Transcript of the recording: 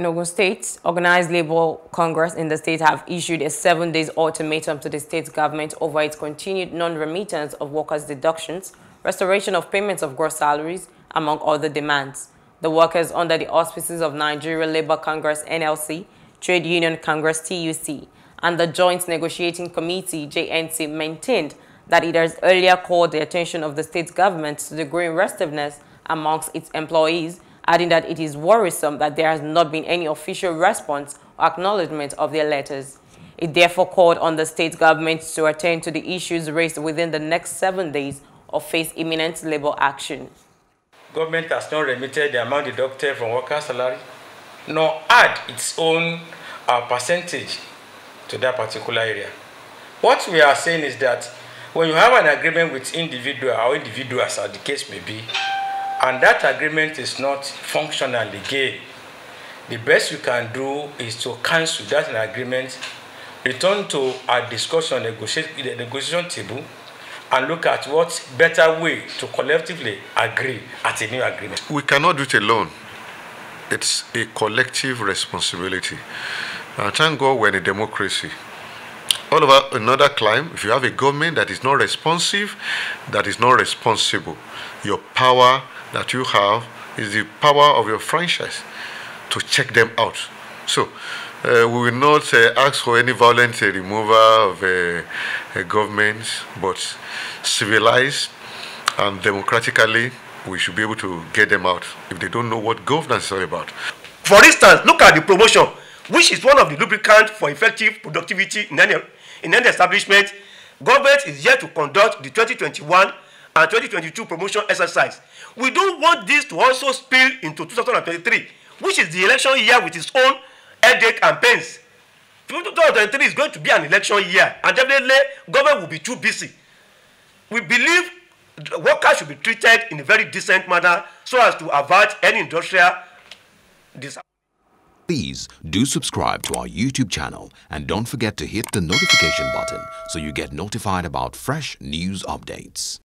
In Ogun State, organized labor congress in the state have issued a seven days ultimatum to the state government over its continued non-remittance of workers' deductions, restoration of payments of gross salaries, among other demands. The workers under the auspices of Nigeria Labour Congress NLC, Trade Union Congress TUC, and the Joint Negotiating Committee JNC maintained that it has earlier called the attention of the state government to the growing restiveness amongst its employees adding that it is worrisome that there has not been any official response or acknowledgement of their letters. It therefore called on the state government to attend to the issues raised within the next seven days or face imminent labor action. Government has not remitted the amount deducted from workers' salary, nor add its own uh, percentage to that particular area. What we are saying is that when you have an agreement with individual or individuals, as the case may be, and that agreement is not functional again, the best you can do is to cancel that agreement, return to a discussion, negotiation table, and look at what better way to collectively agree at a new agreement. We cannot do it alone. It's a collective responsibility. And thank God we're in a democracy. All over another climb, if you have a government that is not responsive, that is not responsible, your power that you have is the power of your franchise to check them out. So uh, we will not uh, ask for any violent uh, removal of a government, but civilized and democratically, we should be able to get them out if they don't know what governance is all about. For instance, look at the promotion, which is one of the lubricants for effective productivity in any, in any establishment. Government is yet to conduct the 2021 and 2022 promotion exercise. We don't want this to also spill into 2023, which is the election year with its own headache and pains. 2023 is going to be an election year, and definitely government will be too busy. We believe workers should be treated in a very decent manner so as to avert any industrial disaster. Please do subscribe to our YouTube channel and don't forget to hit the notification button so you get notified about fresh news updates.